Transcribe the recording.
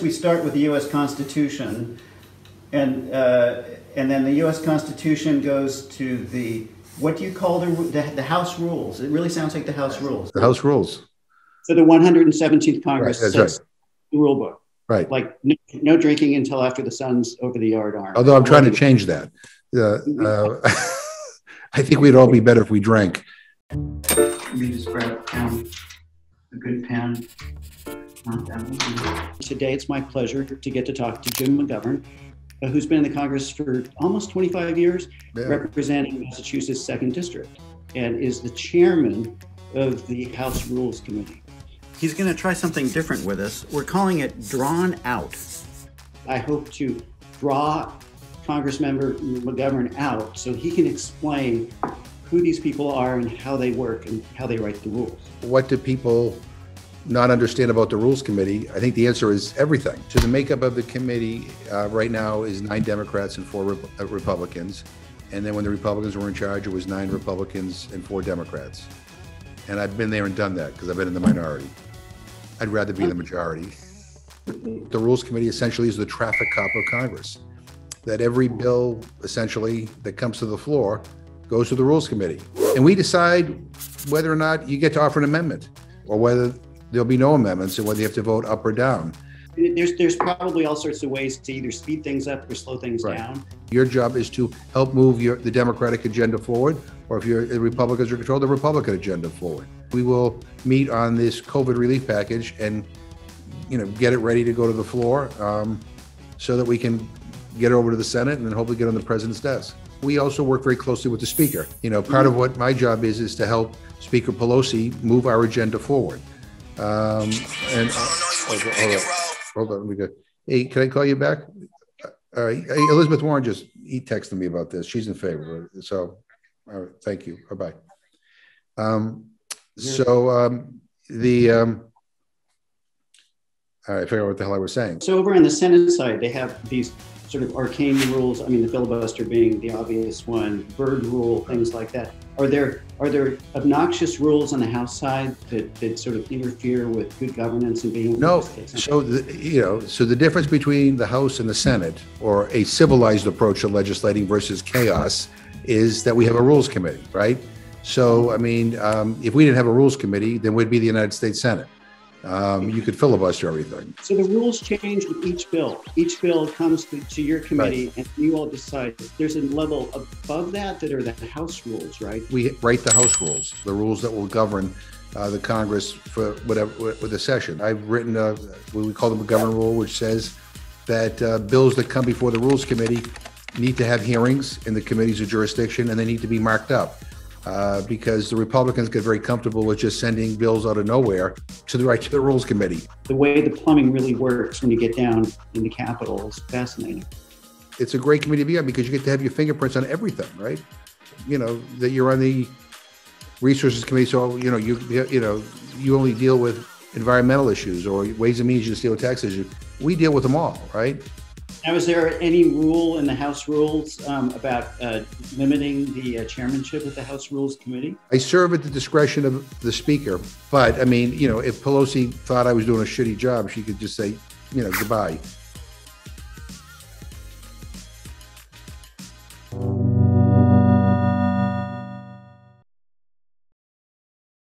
We start with the U.S. Constitution, and uh, and then the U.S. Constitution goes to the what do you call the, the the House rules? It really sounds like the House rules. The House rules. So the 117th Congress Right, that's says the rule book, Right. like no, no drinking until after the sun's over the yard arm. Although I'm trying to change that. Uh, uh, I think we'd all be better if we drank. Let me just grab a pen, a good pen. Not that one. Today, it's my pleasure to get to talk to Jim McGovern, uh, who's been in the Congress for almost 25 years, Yeah. representing Massachusetts' second district, and is the chairman of the House Rules Committee. He's going to try something different with us. We're calling it drawn out. I hope to draw Congressmember McGovern out so he can explain who these people are and how they work and how they write the rules. What do people not understand about the Rules Committee? I think the answer is everything. So the makeup of the committee uh, right now is nine Democrats and four Rep- uh, Republicans. And then when the Republicans were in charge, it was nine Republicans and four Democrats. And I've been there and done that because I've been in the minority. I'd rather be the majority. The Rules Committee essentially is the traffic cop of Congress. That every bill essentially that comes to the floor goes to the Rules Committee. And we decide whether or not you get to offer an amendment or whether there'll be no amendments and whether you have to vote up or down. There's, there's probably all sorts of ways to either speed things up or slow things Right. down. Your job is to help move your, the Democratic agenda forward, or if you're, the Republicans are control the Republican agenda forward. We will meet on this COVID relief package and, you know, get it ready to go to the floor, um, so that we can get it over to the Senate and then hopefully get on the president's desk. We also work very closely with the speaker. You know, part of what my job is, is to help Speaker Pelosi move our agenda forward. Um, and, hold on, hold on, hold on, we go. Hey, can I call you back? All right, Hey, Elizabeth Warren just, he texted me about this. She's in favor. So, all right, thank you. Bye-bye. Um, so, um, the, um, all right, I figure out what the hell I was saying. So over on the Senate side, they have these sort of arcane rules. I mean, the filibuster being the obvious one, Byrd rule, things like that. Are there are there obnoxious rules on the House side that, that sort of interfere with good governance and being No, to take something? so the, you know, so the difference between the House and the Senate, or a civilized approach to legislating versus chaos, is that we have a rules committee, right? So, I mean, um, if we didn't have a rules committee, then we'd be the United States Senate. Um, you could filibuster everything. So the rules change with each bill. Each bill comes to, to your committee, and you all decide. There's a level above that that are the House rules, right? We write the House rules, the rules that will govern uh, the Congress for whatever with the session. I've written a, what we call the McGovern rule, which says that uh, bills that come before the Rules Committee need to have hearings in the committees of jurisdiction, and they need to be marked up. Uh, because the Republicans get very comfortable with just sending bills out of nowhere to the right to the Rules Committee. The way the plumbing really works when you get down in the Capitol is fascinating. It's a great committee to be on because you get to have your fingerprints on everything, right? You know that you're on the Resources Committee, so you know you you know you only deal with environmental issues or Ways and Means you just deal with tax issues. We deal with them all, right? Now, is there any rule in the House rules um, about uh, limiting the uh, chairmanship of the House Rules Committee? I serve at the discretion of the speaker, but I mean, you know, if Pelosi thought I was doing a shitty job, she could just say, you know, goodbye.